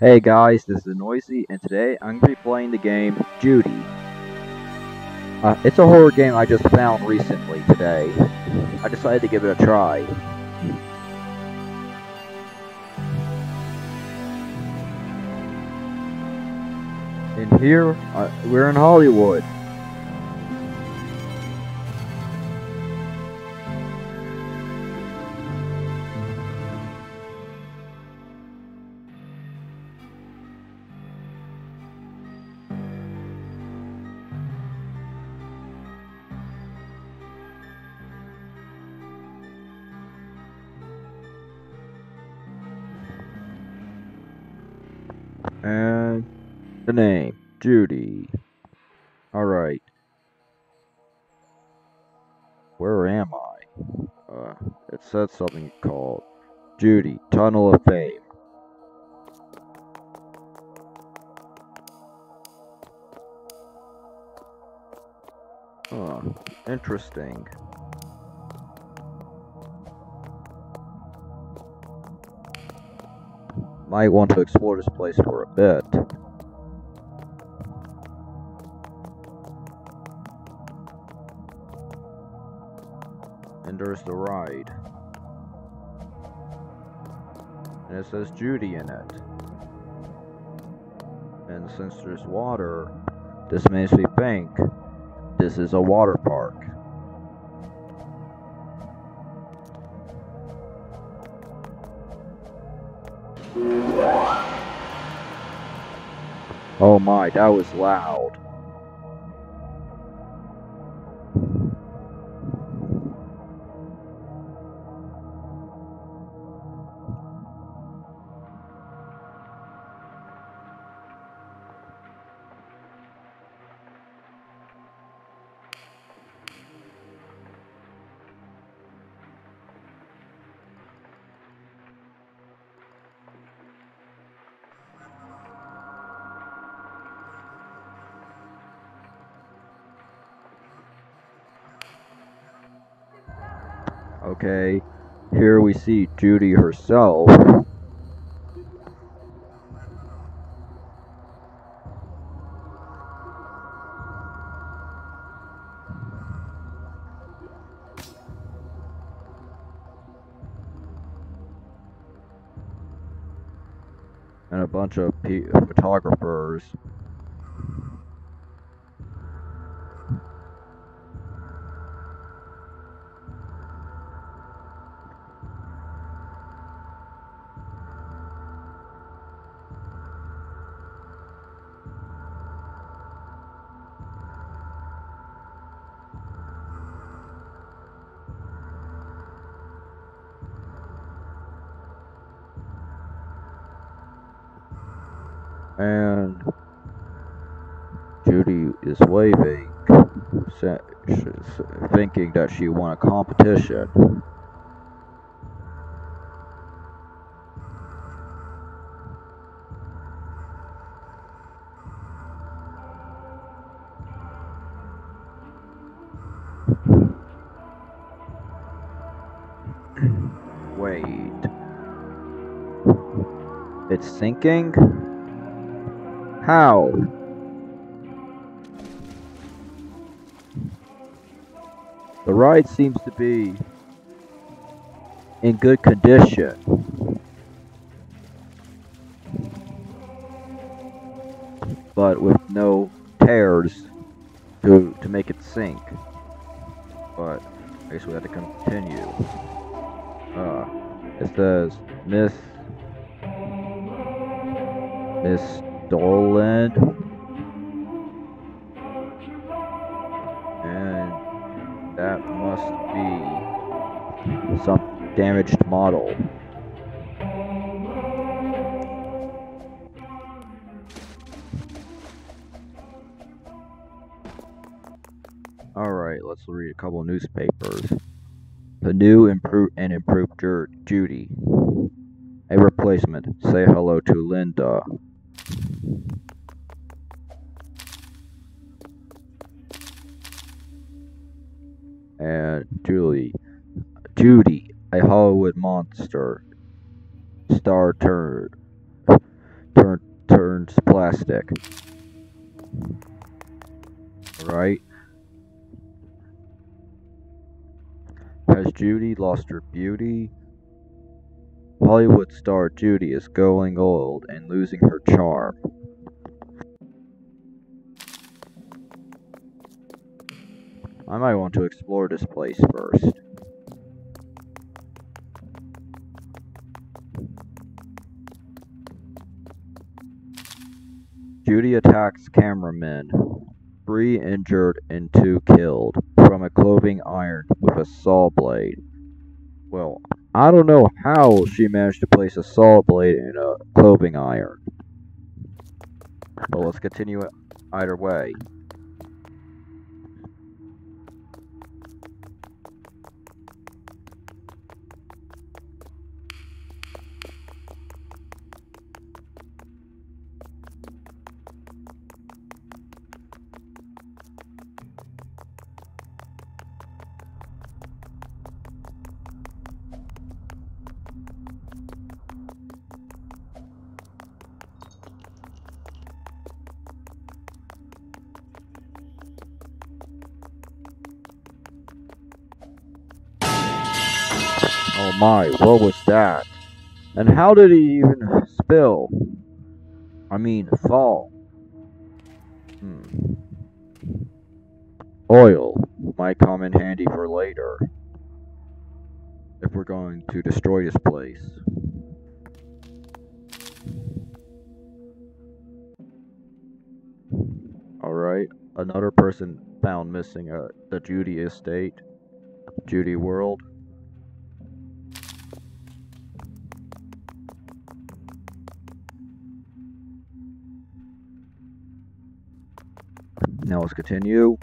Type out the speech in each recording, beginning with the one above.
Hey guys, this is Noisy, and today I'm going to be playing the game Judy. Uh, it's a horror game I just found recently today. I decided to give it a try. And here, uh, we're in Hollywood. Said something called Judy, Tunnel of Fame. Huh, interesting. Might want to explore this place for a bit. And there's the ride. And it says Judy in it. And since there's water, this makes me think this is a water park. Oh my, that was loud. Okay, here we see Judy herself. And a bunch of photographers. And Judy is waving, thinking that she won a competition. Wait. It's sinking? How? The ride seems to be in good condition. But with no tears to to make it sink. But I guess we have to continue. Uh, it says Miss Miss stolen. And that must be some damaged model. Alright, let's read a couple newspapers. The new and improved Judy. A replacement. Say hello to Linda. And Julie, Judy, a Hollywood monster, star turned turn, turns plastic. Right? Has Judy lost her beauty? Hollywood star Judy is going old and losing her charm. I might want to explore this place first. Judy attacks cameramen, three injured and two killed, from a clothing iron with a saw blade. Well, I don't know how she managed to place a saw blade in a clothing iron. But let's continue it either way. My, what was that? And how did he even spill? I mean, fall. Hmm. Oil might come in handy for later. If we're going to destroy this place. Alright, another person found missing at the Judy estate. Judy World. Now let's continue.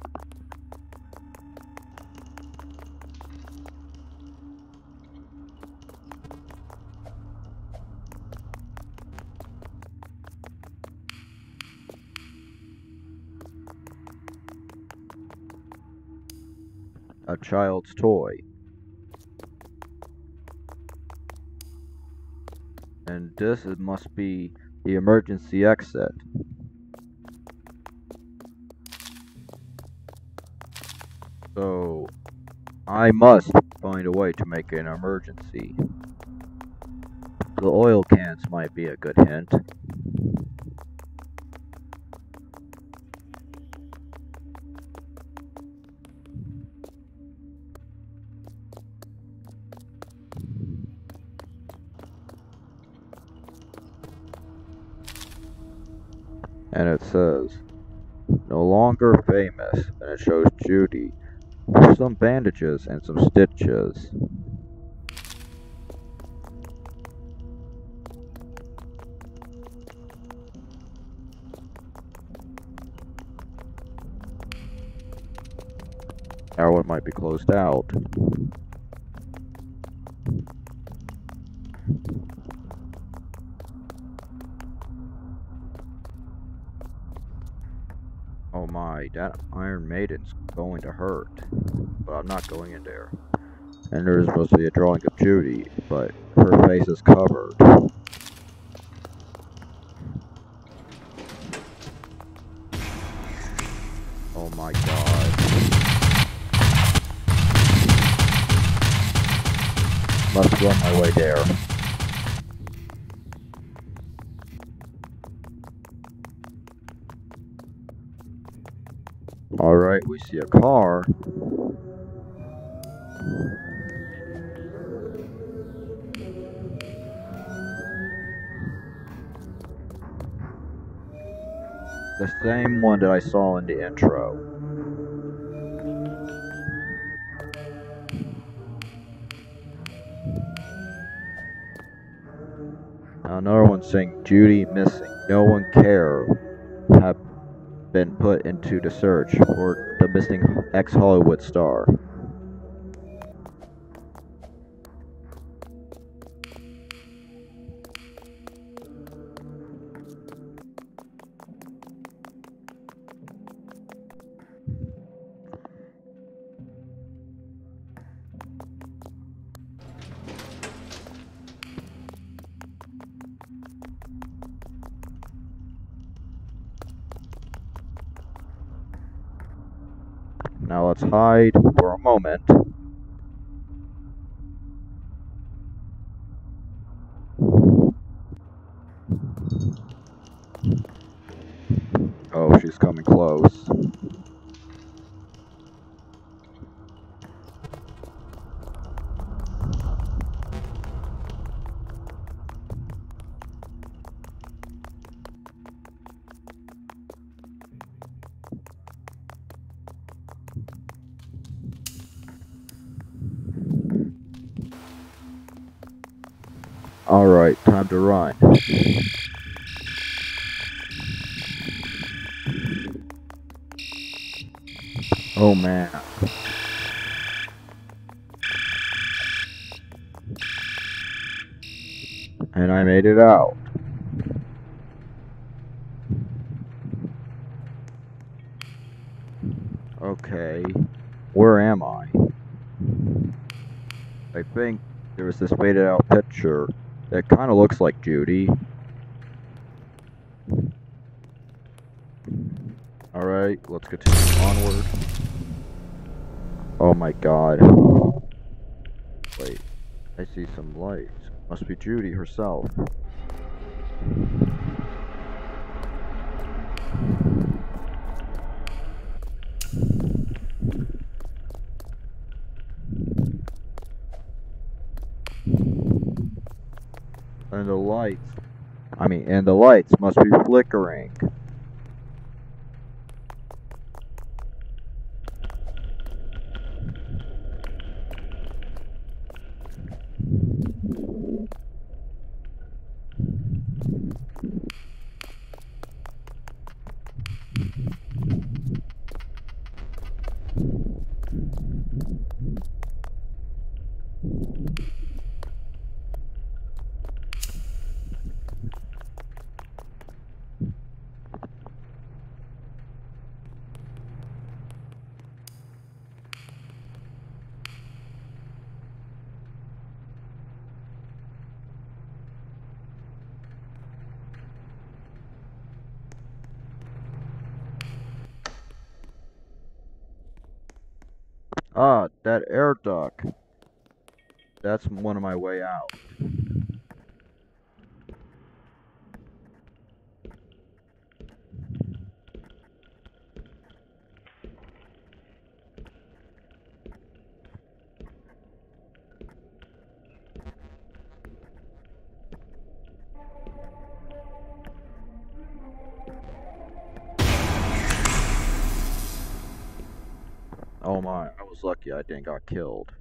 A child's toy. And this must be the emergency exit. So, I must find a way to make an emergency. The oil cans might be a good hint. And it says, no longer famous, and it shows Judy some bandages and some stitches. One might be closed out. That Iron Maiden's going to hurt. But I'm not going in there. And there's supposed to be a drawing of Judy, but her face is covered. Oh my god. Must run my way there. Alright, we see a car. The same one that I saw in the intro. Now another one saying Judy missing. No one care. Have been put into the search for the missing ex-Hollywood star. Now Oh man. And I made it out. Okay, where am I? I think there was this faded out picture that kind of looks like Judy. Alright, let's continue onward. Oh my god. Wait, I see some lights. Must be Judy herself. And the lights. I mean, and the lights must be flickering. Ah, that air duct. That's one of my way out. Oh my, was lucky I didn't got killed.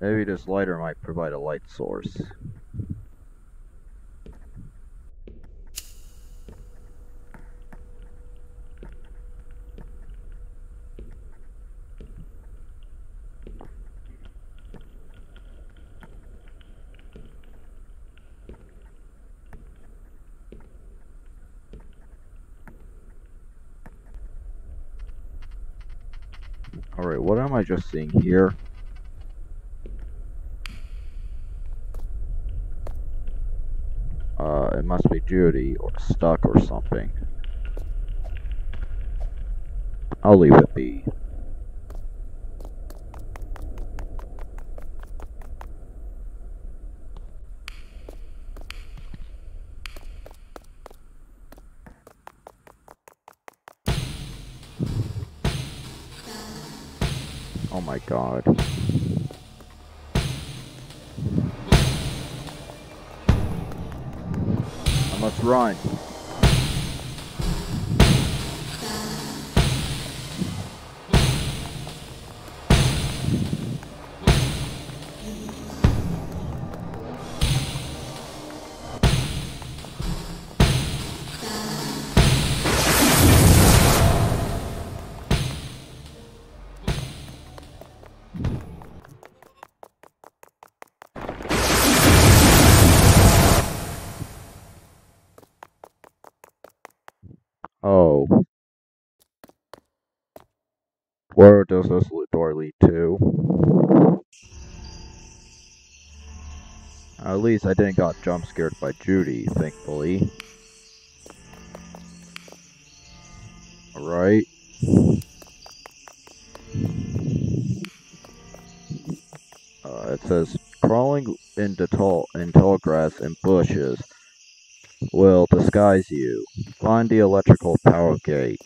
Maybe this lighter might provide a light source. Alright, what am I just seeing here? Uh, it must be duty or stuck or something. I'll leave it be. Oh my god. I must run. Where does this door lead to? At least I didn't got jump scared by Judy, thankfully. Alright. Uh, it says crawling into tall in tall grass and bushes will disguise you. Find the electrical power gate.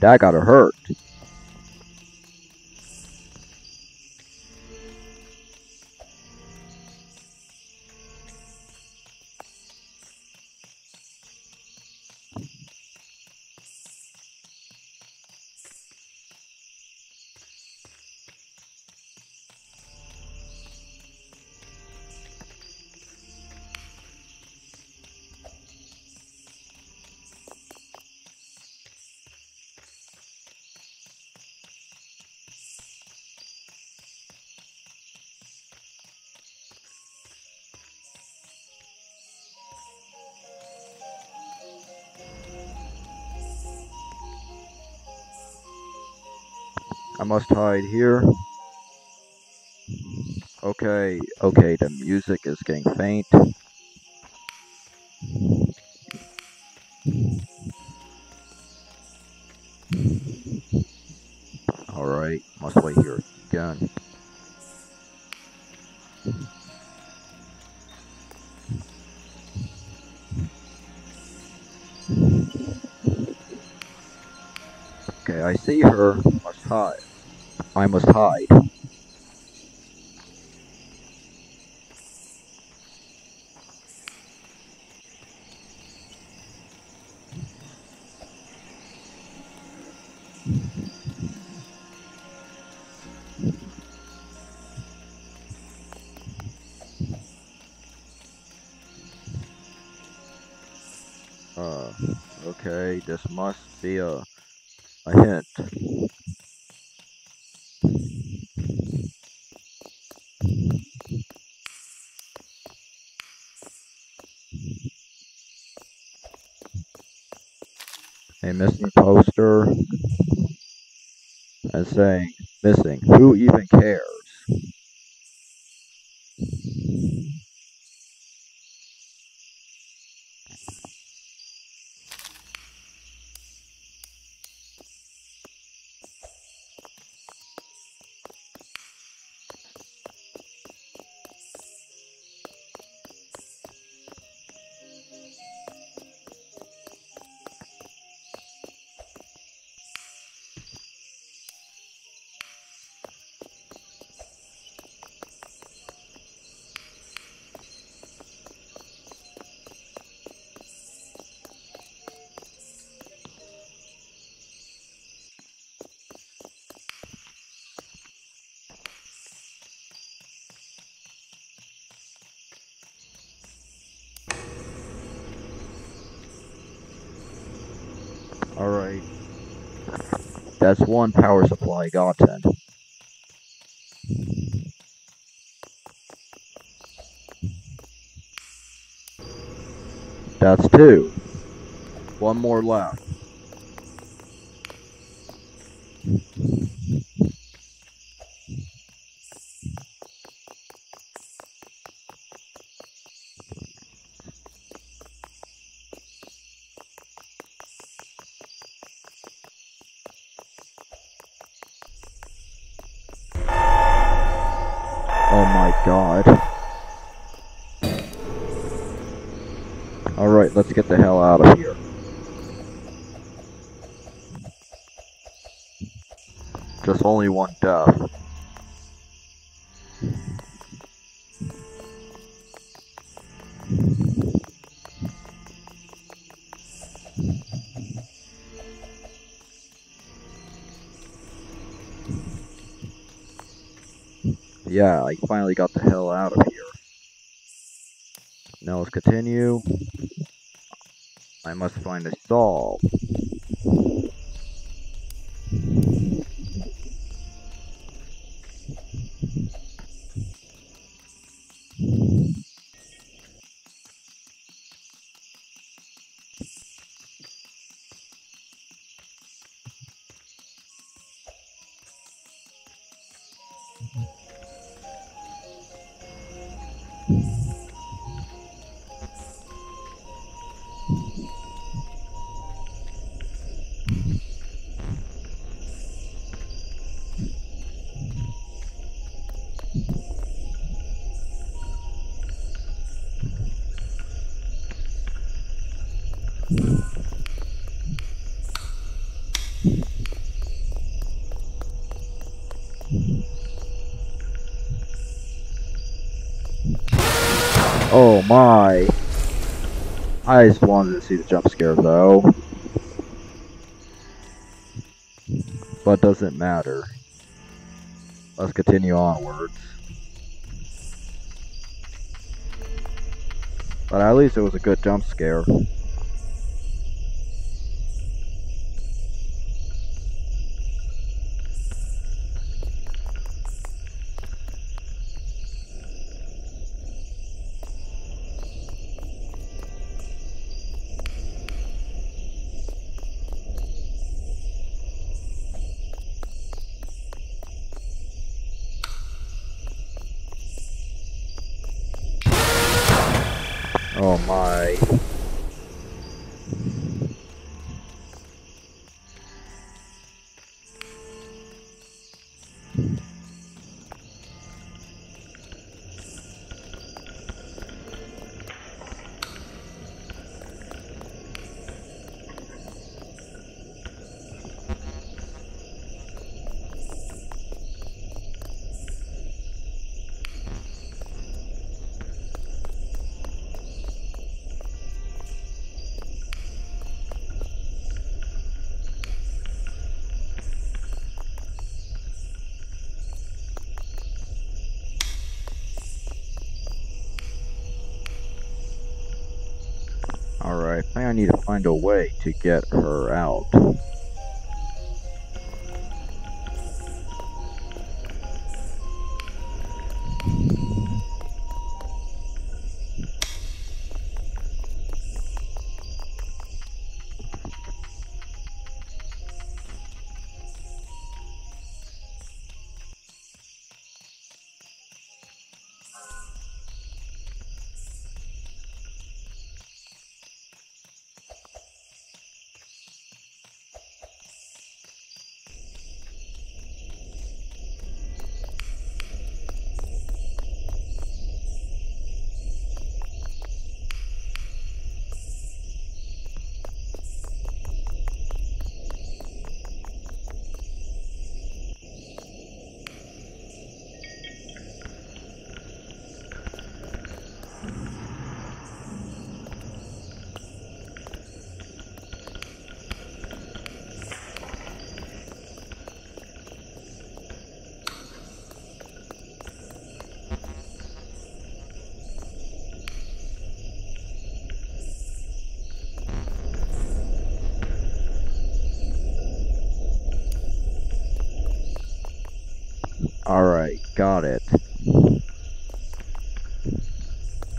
That got her hurt. I must hide here. Okay, okay, the music is getting faint. Alright, must wait here again. Okay, I see her. I must hide. Uh, okay, this must be a, a hint. A missing poster and saying missing. Who even cares? That's one power supply gotten. That's two. One more left. get the hell out of here. Just only one death. Yeah, I finally got the hell out of here. Now let's continue. I must find a stall. I just wanted to see the jump scare though. But doesn't matter. Let's continue onwards. But at least it was a good jump scare. I need to find a way to get her out. Alright, got it.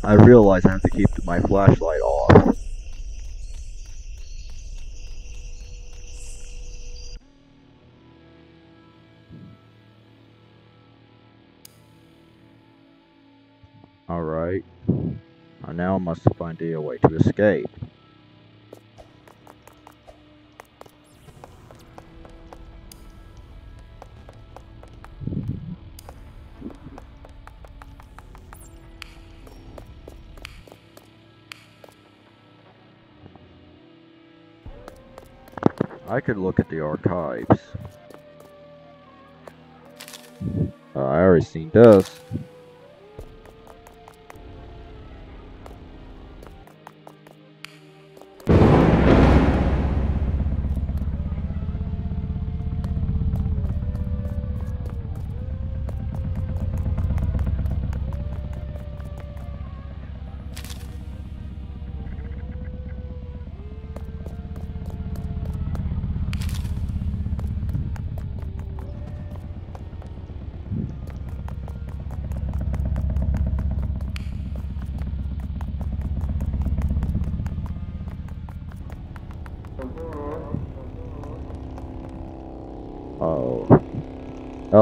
I realize I have to keep my flashlight off. Alright. I now must find a way to escape. I could look at the archives. Uh, I already seen this.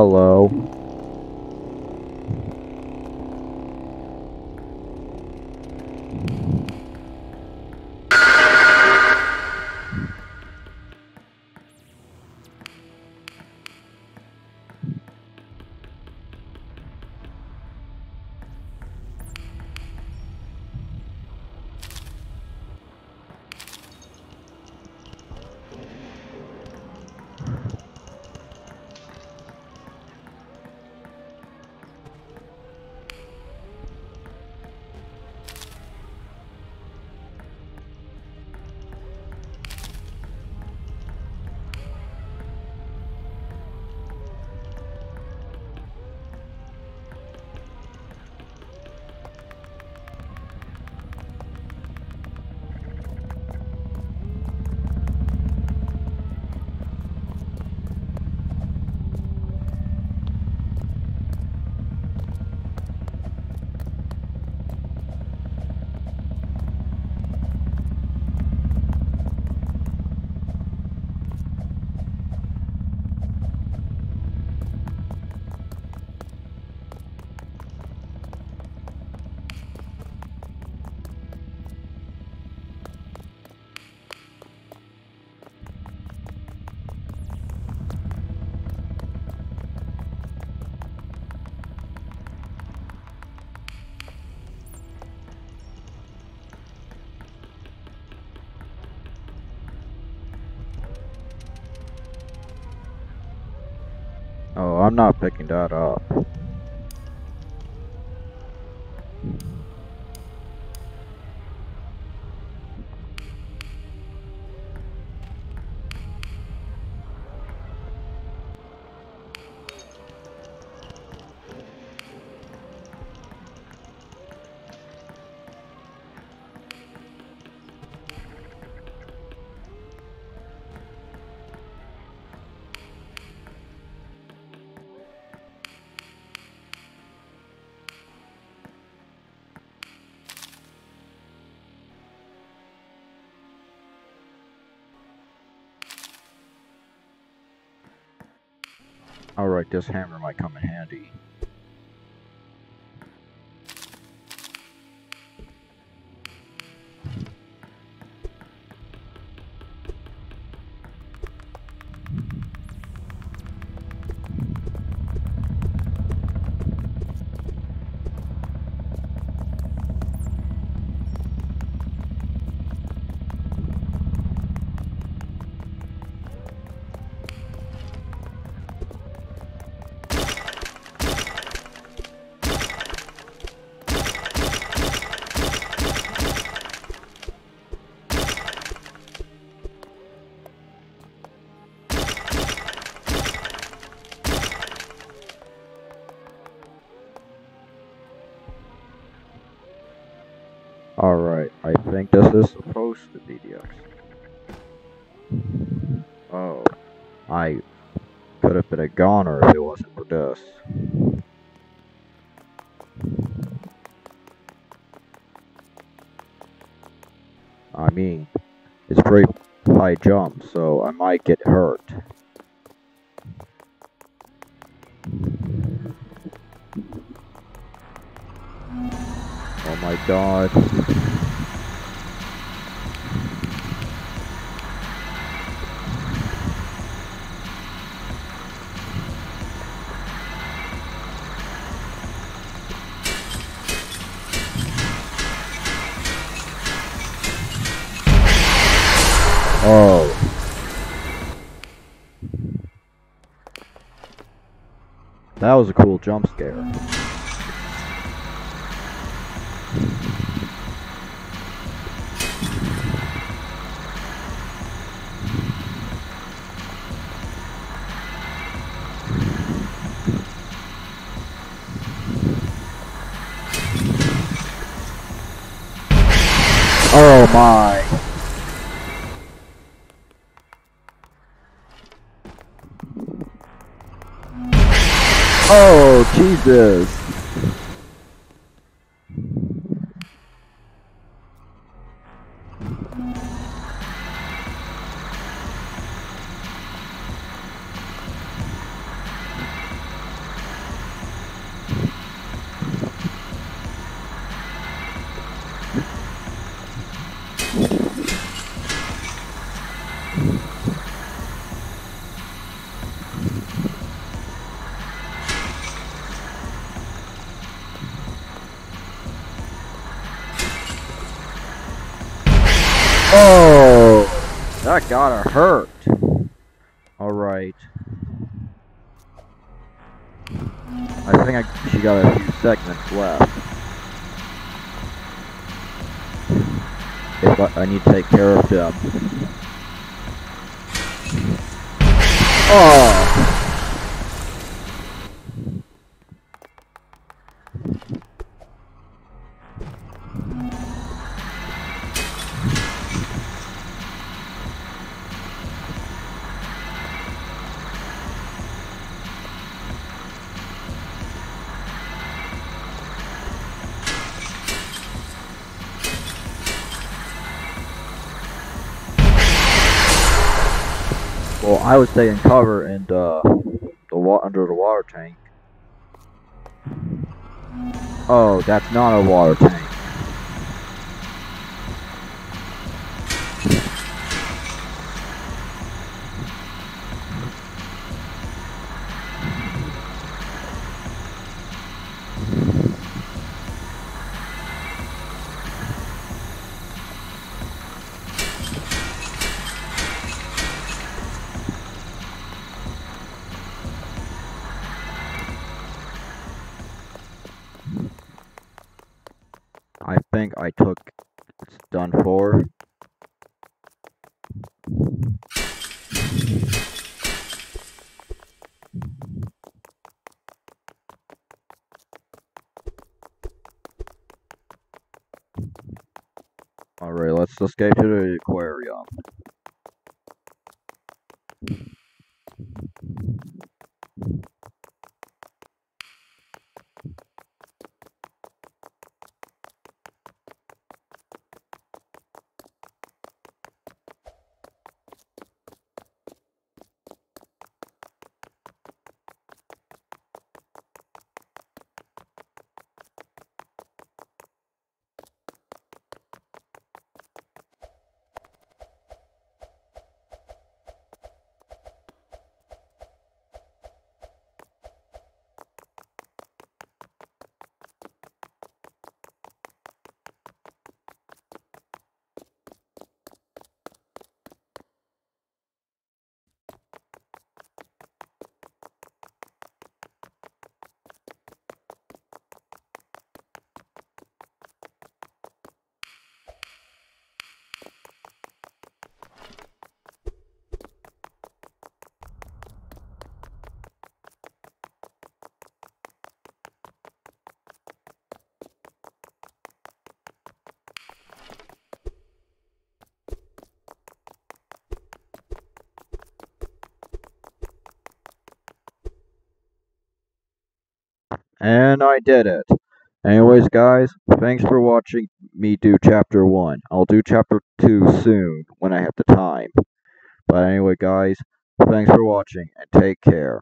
Hello. I'm not picking that up. Alright, this hammer might come in handy. Alright, I think this is supposed to be the exit. Oh, I could have been a goner if it wasn't for this. I mean, it's pretty high jump, so I might get hurt. Oh my god. That was a cool jump scare. Oh my. Jesus. I think I, she got a few segments left. If I, I need to take care of them. Oh! I was taking cover in uh, the wa under the water tank. Oh, that's not a water tank. I took done for. Alright, let's escape to the aquarium. And I did it. Anyways, guys, thanks for watching me do chapter 1. I'll do chapter 2 soon when I have the time. But anyway, guys, thanks for watching and take care.